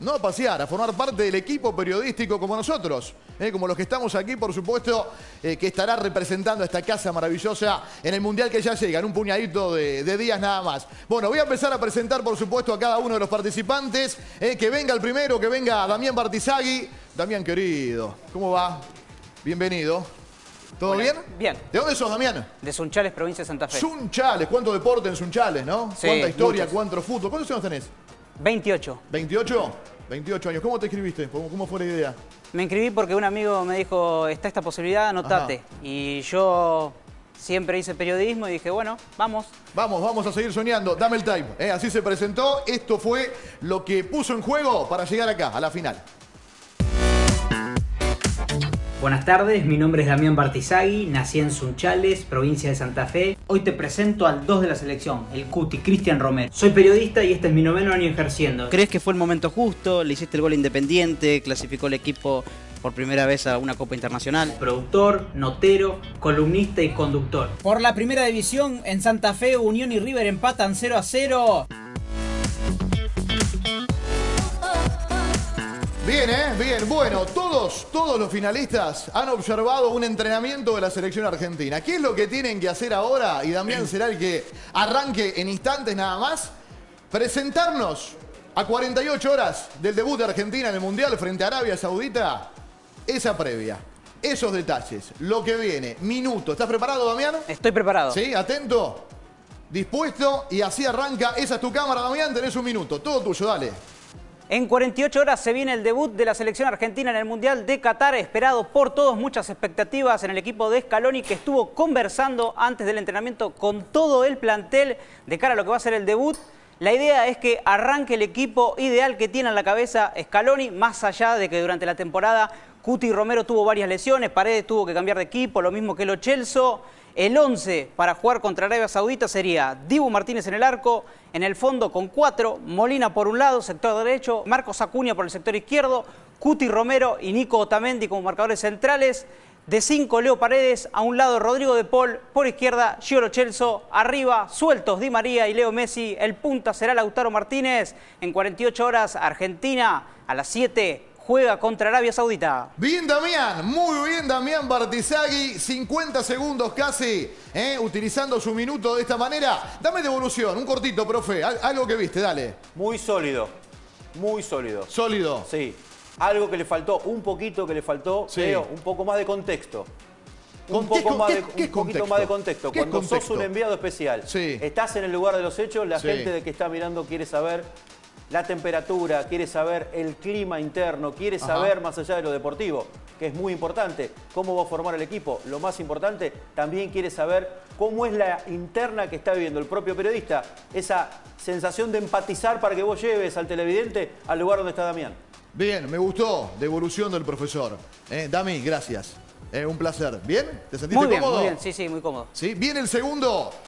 no a pasear, a formar parte del equipo periodístico como nosotros, ¿eh? como los que estamos aquí, por supuesto, eh, que estará representando a esta casa maravillosa en el Mundial que ya llega, en un puñadito de, de días nada más. Bueno, voy a empezar a presentar, por supuesto, a cada uno de los participantes. ¿eh? que venga el primero, que venga Damián Bartizagui. Damián, querido, ¿cómo va? Bienvenido. ¿Todo Hola. bien? Bien. ¿De dónde sos, Damián? De Sunchales, provincia de Santa Fe. Sunchales, ¿cuánto deporte en Sunchales, no? Sí, ¿Cuánta historia, muchos. cuánto fútbol? ¿Cuántos años tenés? 28. ¿28? 28 años. ¿Cómo te escribiste? ¿Cómo, cómo fue la idea? Me inscribí porque un amigo me dijo, está esta posibilidad, anotate. Y yo siempre hice periodismo y dije, bueno, vamos. Vamos, vamos a seguir soñando. Dame el time. ¿eh? Así se presentó. Esto fue lo que puso en juego para llegar acá, a la final. Buenas tardes, mi nombre es Damián Bartizagui, nací en Sunchales, provincia de Santa Fe. Hoy te presento al 2 de la selección, el Cuti, Cristian Romero. Soy periodista y este es mi noveno año ejerciendo. ¿Crees que fue el momento justo? ¿Le hiciste el gol independiente? ¿Clasificó el equipo por primera vez a una Copa Internacional? Productor, notero, columnista y conductor. Por la primera división, en Santa Fe, Unión y River empatan 0 a 0. Bien, ¿eh? Bien. Bueno, todos, todos los finalistas han observado un entrenamiento de la selección argentina. ¿Qué es lo que tienen que hacer ahora? Y Damián será el que arranque en instantes nada más. Presentarnos a 48 horas del debut de Argentina en el Mundial frente a Arabia Saudita. Esa previa. Esos detalles. Lo que viene. Minuto. ¿Estás preparado, Damián? Estoy preparado. Sí, atento. Dispuesto. Y así arranca. Esa es tu cámara, Damián. Tenés un minuto. Todo tuyo, dale. En 48 horas se viene el debut de la selección argentina en el Mundial de Qatar, esperado por todos, muchas expectativas en el equipo de Scaloni que estuvo conversando antes del entrenamiento con todo el plantel de cara a lo que va a ser el debut. La idea es que arranque el equipo ideal que tiene en la cabeza Scaloni, más allá de que durante la temporada Cuti Romero tuvo varias lesiones, Paredes tuvo que cambiar de equipo, lo mismo que Lo Celso. El 11 para jugar contra Arabia Saudita sería Dibu Martínez en el arco, en el fondo con cuatro, Molina por un lado, sector derecho, Marcos Acuña por el sector izquierdo, Cuti Romero y Nico Otamendi como marcadores centrales. De cinco, Leo Paredes, a un lado Rodrigo de Paul, por izquierda Gio Lo Celso, arriba sueltos Di María y Leo Messi, el punta será Lautaro Martínez. En 48 horas, Argentina a las 7 juega contra Arabia Saudita. Bien, Damián, muy bien, Damián Bartizagui, 50 segundos casi, ¿eh? utilizando su minuto de esta manera. Dame devolución, un cortito, profe, al- algo que viste, dale. Muy sólido, muy sólido. Sólido. Sí. Algo que le faltó, un poquito que le faltó, Sí. creo, un poco más de contexto. Un Con- ¿qué poco más qué- de, qué un poquito contexto? más de contexto. ¿Qué es Cuando sos un enviado especial, Sí. estás en el lugar de los hechos, la Sí. gente de que está mirando quiere saber la temperatura, quiere saber el clima interno, quiere Ajá. saber más allá de lo deportivo, que es muy importante, cómo va a formar el equipo. Lo más importante, también quiere saber cómo es la interna que está viviendo el propio periodista, esa sensación de empatizar para que vos lleves al televidente al lugar donde está Damián. Bien, me gustó, devolución del profesor. Eh, Dami, gracias. Eh, un placer. ¿Bien? ¿Te sentiste Muy bien, cómodo? muy bien, sí, sí, muy cómodo. Sí, viene el segundo